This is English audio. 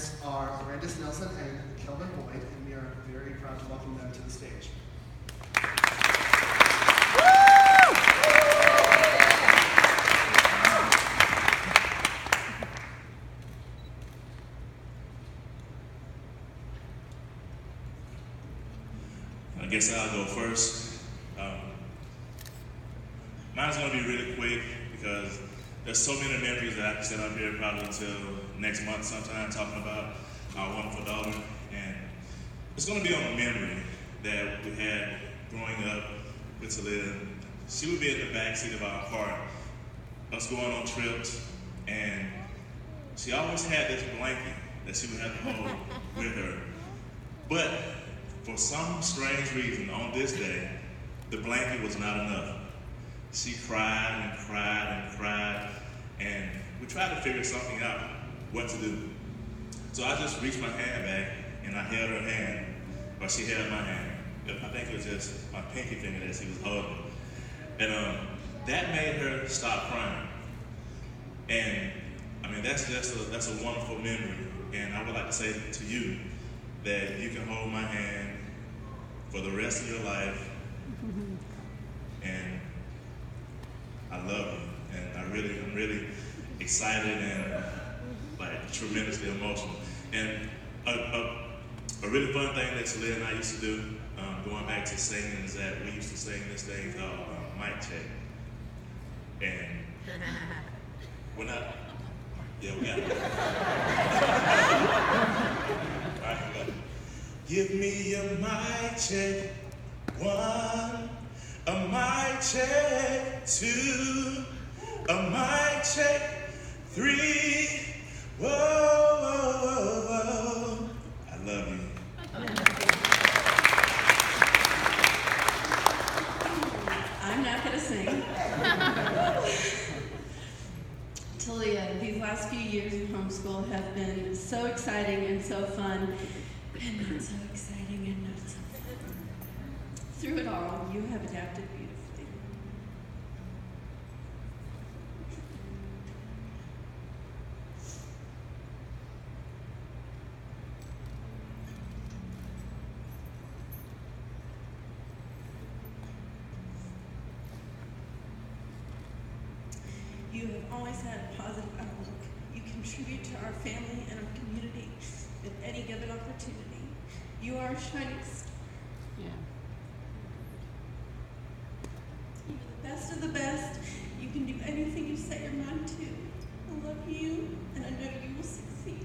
parents are Brandis Nelson and Kelvin Boyd, and we are very proud to welcome them to the stage. I guess I'll go first. Um, mine's gonna be really quick because there's so many memories that I can sit up here probably until next month sometime talking about our wonderful daughter. And it's gonna be on a memory that we had growing up with Tahlia. She would be in the back seat of our car, us going on trips, and she always had this blanket that she would have to hold with her. But for some strange reason, on this day, the blanket was not enough. She cried and cried and cried, and we tried to figure something out, what to do. So I just reached my hand back and I held her hand, or she held my hand. I think it was just my pinky finger that she was holding. And um, that made her stop crying. And I mean, that's just a, that's a wonderful memory. And I would like to say to you that you can hold my hand for the rest of your life. And I love you. And I really, I'm really excited and like tremendously emotional. And a, a, a really fun thing that Tahlia and I used to do, um, going back to singing, is that we used to sing this thing called um, mic check. And we're not, yeah, we got it. All right, we got it. Give me a mic check, one, a mic check, two, a mic check, three. Whoa, whoa, whoa, whoa. I love you. I'm not gonna sing. Tahlia, these last few years of homeschool have been so exciting and so fun, and not so exciting and not so fun. Through it all, you have adapted beautifully. You have always had a positive outlook. You contribute to our family and our community with any given opportunity. You are a shining star. Yeah. You're the best of the best. You can do anything you set your mind to. I love you, and I know you will succeed.